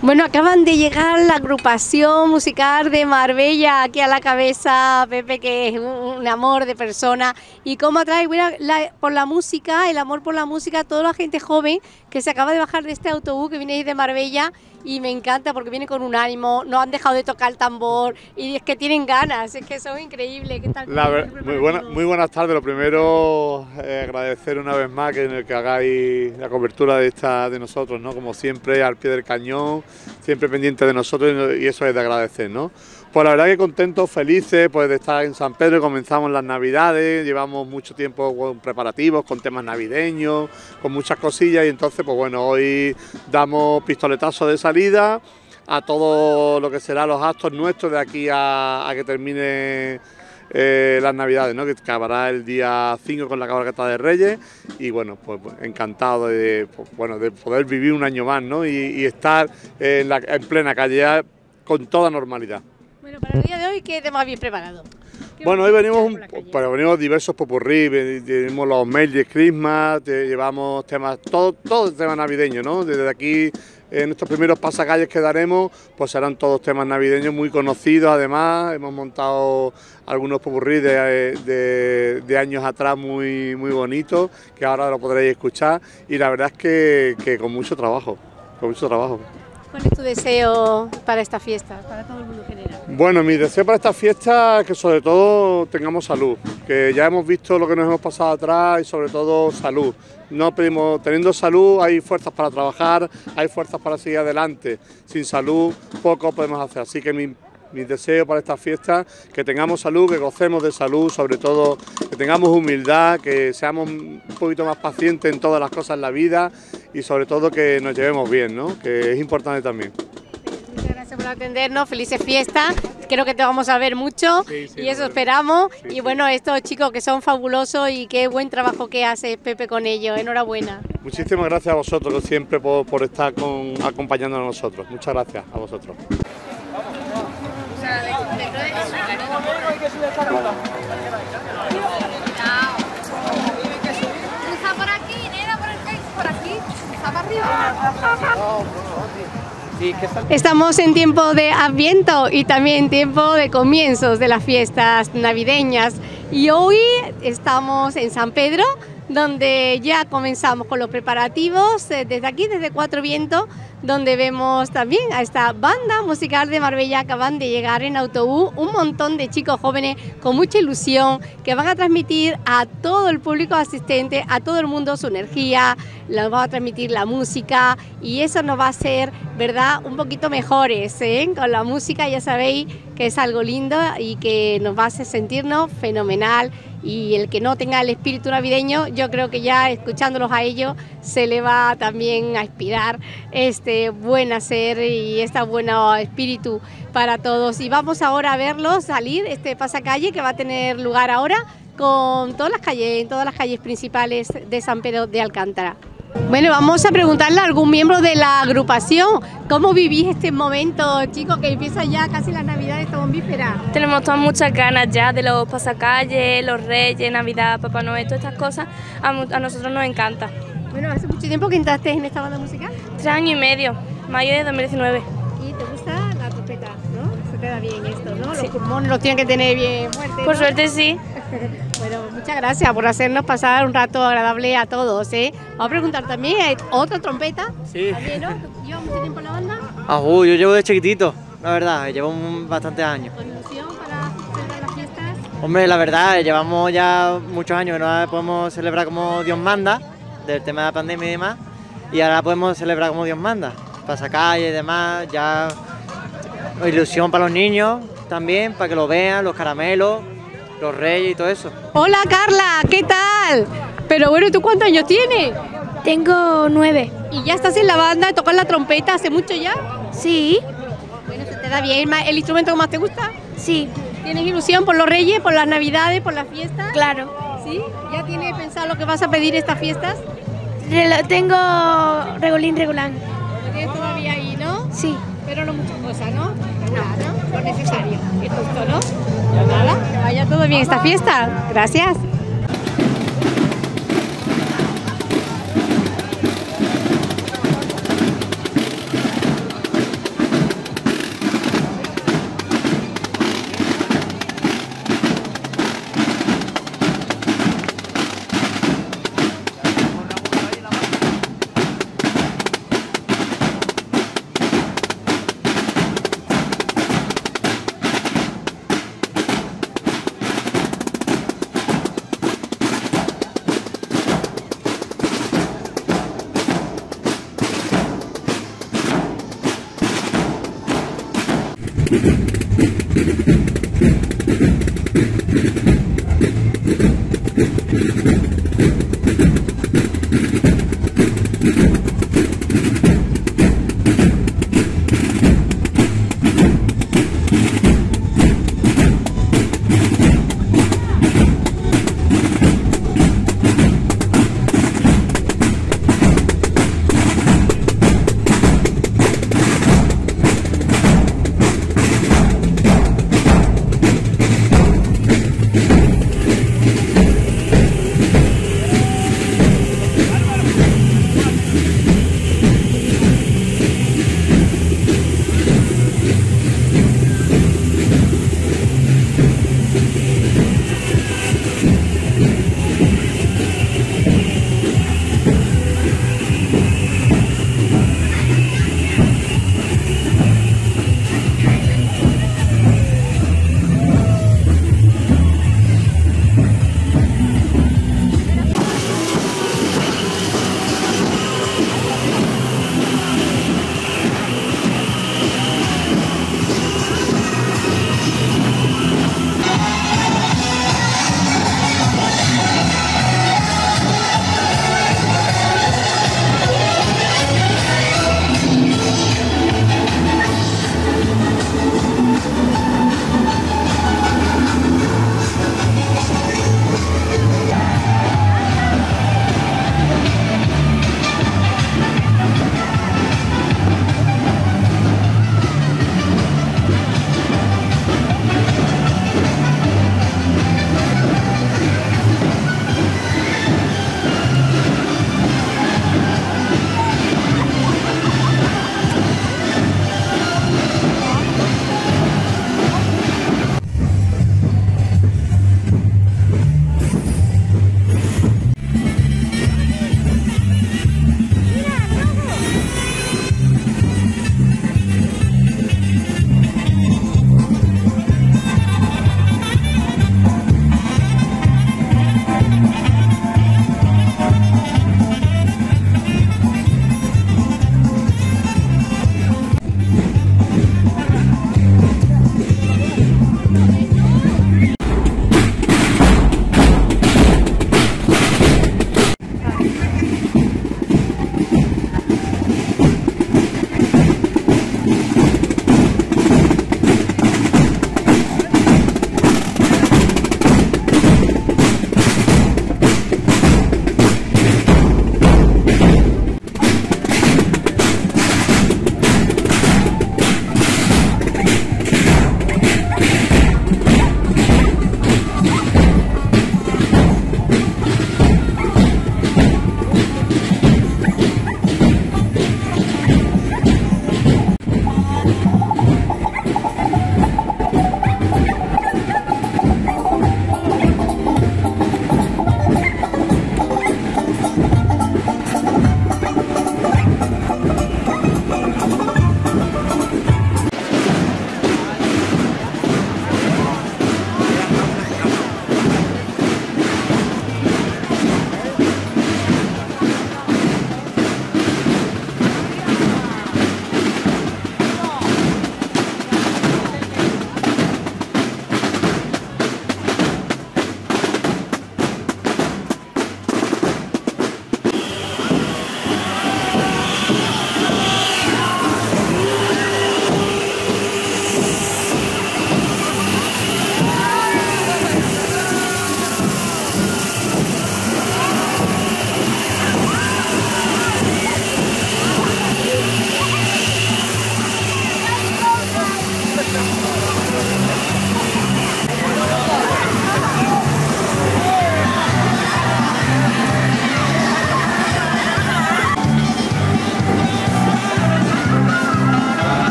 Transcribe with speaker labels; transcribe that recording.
Speaker 1: Bueno, acaban de llegar la agrupación musical de Marbella aquí a la cabeza, Pepe, que es un, amor de persona. Y cómo atrae bueno, por la música, el amor por la música, toda la gente joven que se acaba de bajar de este autobús que viene de Marbella y me encanta porque viene con un ánimo, no han dejado de tocar el tambor y es que tienen ganas, es que son increíbles.
Speaker 2: muy, buena, muy buenas tardes, lo primero eh, agradecer una vez más que, que hagáis la cobertura de esta de nosotros, ¿no? como siempre al pie del cañón, siempre pendiente de nosotros y eso es de agradecer. ¿no? Pues la verdad que contentos, felices pues, de estar en San Pedro, comenzamos las navidades, llevamos mucho tiempo con preparativos, con temas navideños, con muchas cosillas y entonces pues bueno, hoy damos pistoletazo de salida a todo lo que será los actos nuestros de aquí a, que termine eh, las navidades, ¿no? que acabará el día 5 con la cabalgata de Reyes y bueno, pues, pues encantado de, pues, bueno, de poder vivir un año más ¿no? y, estar en, la, en plena calle con toda normalidad.
Speaker 1: Bueno, para el día de hoy, ¿qué tema habéis preparado?
Speaker 2: Bueno, hoy venimos, un, venimos diversos popurrí, tenemos los mails de Christmas, llevamos temas, todo, todo tema navideño, ¿no? Desde aquí, en estos primeros pasacalles que daremos, pues serán todos temas navideños muy conocidos, además, hemos montado algunos popurrí de, de, años atrás muy, muy bonitos, que ahora lo podréis escuchar, y la verdad es que, que con mucho trabajo, con mucho trabajo.
Speaker 1: ¿Cuál es tu deseo para esta fiesta, para todo el mundo en general?
Speaker 2: Bueno, mi deseo para esta fiesta es que sobre todo tengamos salud, que ya hemos visto lo que nos hemos pasado atrás y sobre todo salud. No pedimos, teniendo salud hay fuerzas para trabajar, hay fuerzas para seguir adelante. Sin salud poco podemos hacer, así que mi mi deseo para esta fiesta, que tengamos salud, que gocemos de salud, sobre todo que tengamos humildad, que seamos un poquito más pacientes en todas las cosas en la vida y sobre todo que nos llevemos bien, ¿no? que es importante también.
Speaker 1: Muchas gracias por atendernos, felices fiestas, creo que te vamos a ver mucho y eso esperamos. y bueno, estos chicos que son fabulosos y qué buen trabajo que hace Pepe con ellos, enhorabuena.
Speaker 2: Muchísimas gracias a vosotros siempre por, por estar con, acompañándonos a nosotros, muchas gracias a vosotros.
Speaker 1: Estamos en tiempo de Adviento y también tiempo de comienzos de las fiestas navideñas. Y hoy estamos en San Pedro donde ya comenzamos con los preparativos eh, desde aquí, desde Cuatro Vientos, donde vemos también a esta banda musical de Marbella. Que acaban de llegar en autobús, un montón de chicos jóvenes con mucha ilusión que van a transmitir a todo el público asistente, a todo el mundo su energía, nos va a transmitir la música y eso nos va a hacer, ¿verdad?, un poquito mejores ¿eh? con la música, ya sabéis que es algo lindo y que nos va a hacer sentirnos fenomenal y el que no tenga el espíritu navideño, yo creo que ya escuchándolos a ellos se le va también a inspirar este buen hacer y este buen espíritu para todos. Y vamos ahora a verlos salir, este pasacalle que va a tener lugar ahora con todas las calles, en todas las calles principales de San Pedro de Alcántara. Bueno, vamos a preguntarle a algún miembro de la agrupación, ¿cómo vivís este momento, chicos, que empieza ya casi la Navidad, esta bombífera?
Speaker 3: Tenemos todas muchas ganas ya de los pasacalles, los reyes, Navidad, Papá Noel, todas estas cosas, a, nosotros nos encanta.
Speaker 1: Bueno, ¿hace mucho tiempo que entraste en esta banda musical?
Speaker 3: Tres años y medio, mayo de 2019.
Speaker 1: ¿Y te gusta la trompeta, no? Se te da bien esto, ¿no? Los pulmones los tienen que tener bien fuertes.
Speaker 3: Por suerte sí.
Speaker 1: Bueno, muchas gracias por hacernos pasar un rato agradable a todos. ¿eh? Vamos a preguntar también, ¿hay otra trompeta?
Speaker 4: Sí.
Speaker 1: ¿También, no? ¿Lleva mucho tiempo en la banda?
Speaker 4: Ah, yo llevo de chiquitito, la verdad, llevo bastantes años.
Speaker 1: ¿Con ilusión para celebrar las fiestas?
Speaker 4: Hombre, la verdad, llevamos ya muchos años que no podemos celebrar como Dios manda, del tema de la pandemia y demás, y ahora podemos celebrar como Dios manda, calle y demás, ya ilusión para los niños también, para que lo vean, los caramelos, los reyes y todo eso.
Speaker 1: Hola Carla, ¿qué tal? Pero bueno, ¿tú cuántos años tienes?
Speaker 5: Tengo nueve.
Speaker 1: ¿Y ya estás en la banda, tocas la trompeta hace mucho ya?
Speaker 5: Sí.
Speaker 1: Bueno, ¿se te da bien el instrumento que más te gusta?
Speaker 5: Sí.
Speaker 1: ¿Tienes ilusión por los reyes, por las navidades, por las fiestas?
Speaker 5: Claro.
Speaker 1: ¿Sí? ¿Ya tienes pensado lo que vas a pedir estas fiestas?
Speaker 5: tengo regolín regulán.
Speaker 1: ¿Lo tienes todavía ahí, no?
Speaker 5: Sí.
Speaker 1: Pero no muchas cosas, ¿no? No, ¿no? Lo necesario. Es justo, ¿no? Vaya todo bien esta fiesta. Gracias.